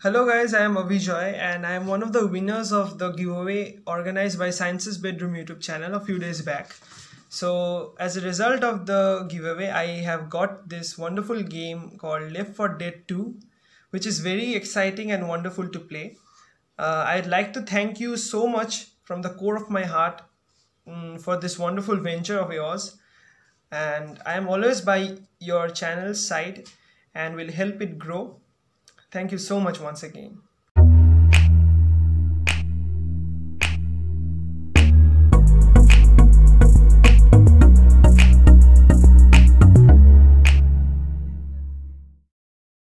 Hello guys, I am Avijoy and I am one of the winners of the giveaway organized by Science's Bedroom YouTube channel a few days back. So as a result of the giveaway, I have got this wonderful game called Left 4 Dead 2 which is very exciting and wonderful to play. Uh, I'd like to thank you so much from the core of my heart um, for this wonderful venture of yours and I am always by your channel's side and will help it grow. Thank you so much once again.